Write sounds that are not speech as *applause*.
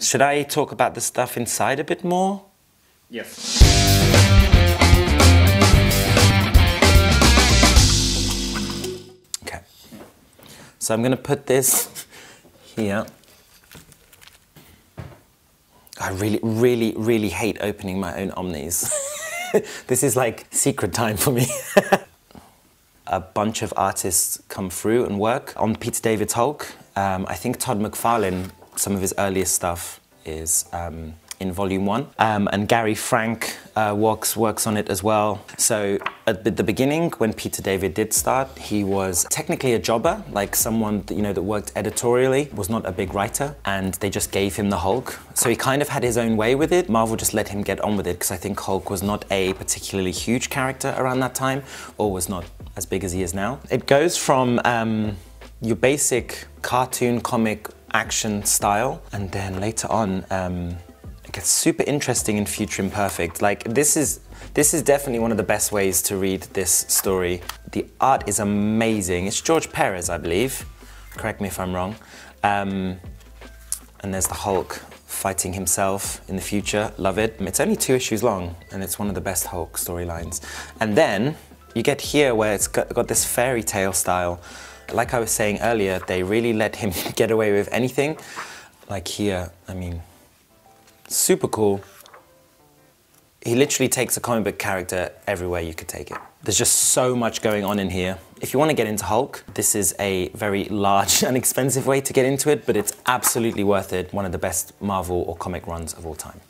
Should I talk about the stuff inside a bit more? Yes. Okay. So I'm gonna put this here. I really, really, really hate opening my own Omnis. *laughs* this is like secret time for me. *laughs* a bunch of artists come through and work on Peter David's Hulk. Um, I think Todd McFarlane, some of his earliest stuff is um, in volume one. Um, and Gary Frank uh, works, works on it as well. So at the beginning, when Peter David did start, he was technically a jobber, like someone that, you know, that worked editorially, was not a big writer, and they just gave him the Hulk. So he kind of had his own way with it. Marvel just let him get on with it, because I think Hulk was not a particularly huge character around that time, or was not as big as he is now. It goes from um, your basic cartoon comic action style, and then later on, um, it gets super interesting in Future Imperfect. Like this is this is definitely one of the best ways to read this story. The art is amazing. It's George Perez, I believe. Correct me if I'm wrong. Um, and there's the Hulk fighting himself in the future. Love it. It's only two issues long, and it's one of the best Hulk storylines. And then you get here where it's got, got this fairy tale style. Like I was saying earlier, they really let him *laughs* get away with anything. Like here, uh, I mean, super cool. He literally takes a comic book character everywhere you could take it. There's just so much going on in here. If you want to get into Hulk, this is a very *laughs* large and expensive way to get into it, but it's absolutely worth it. One of the best Marvel or comic runs of all time.